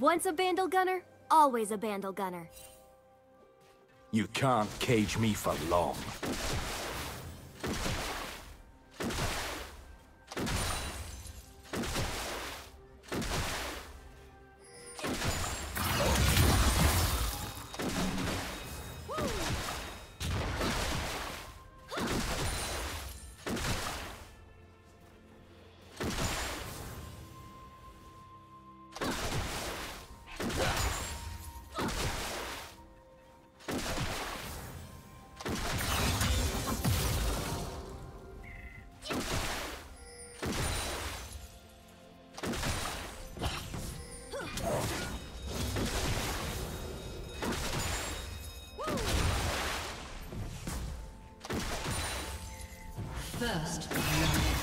Once a Bandle Gunner, always a Bandle Gunner. You can't cage me for long. First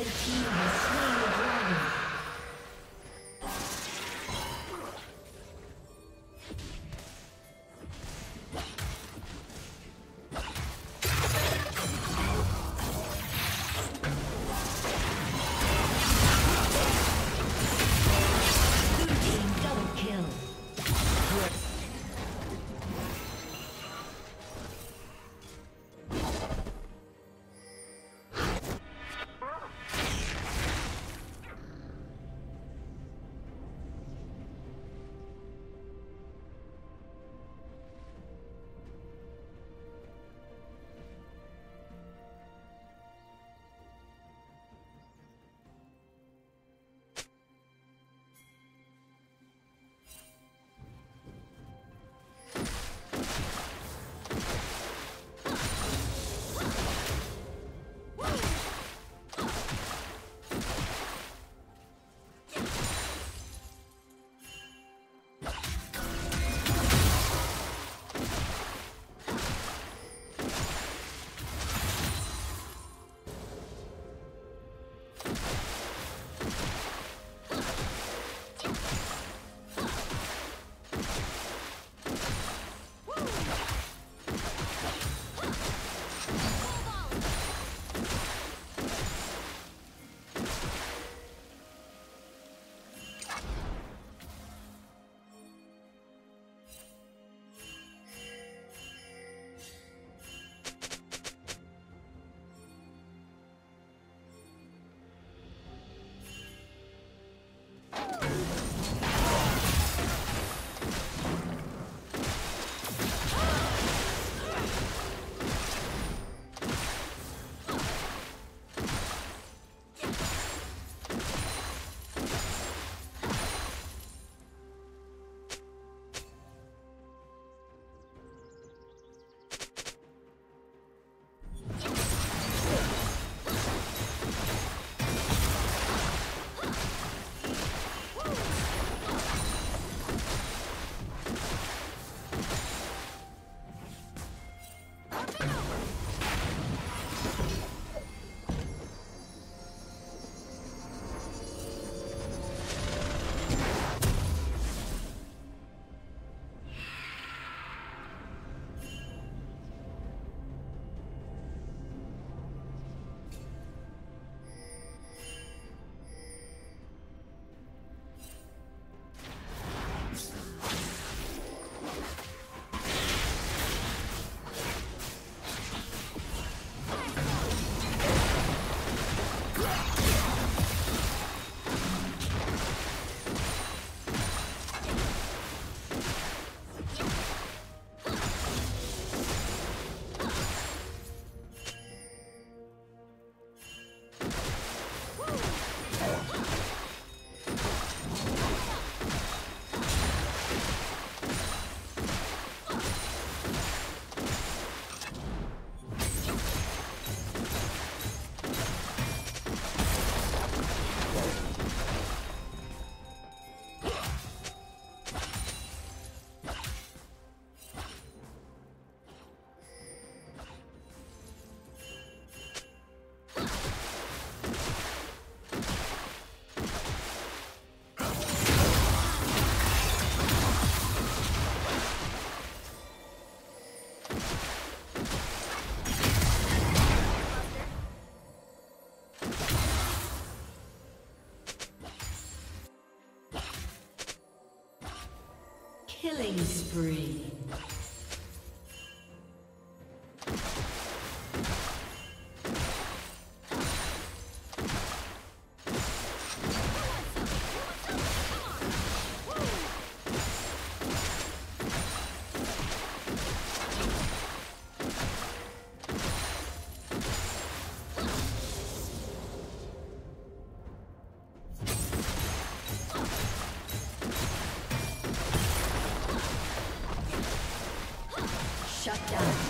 Red team Killing spree. down.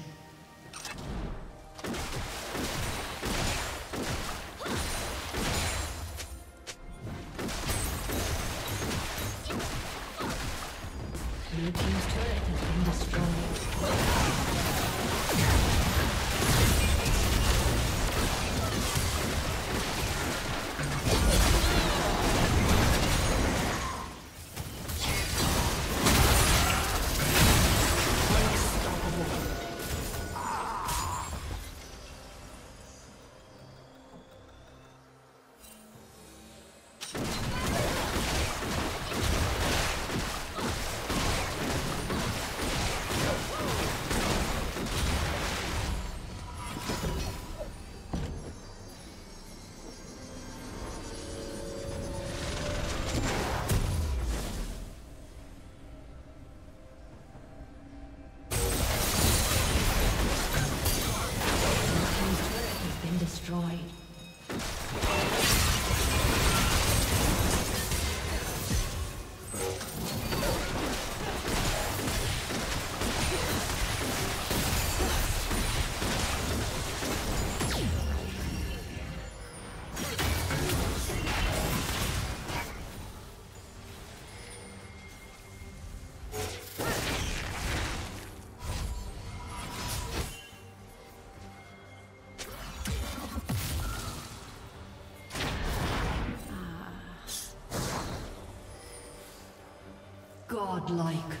Godlike.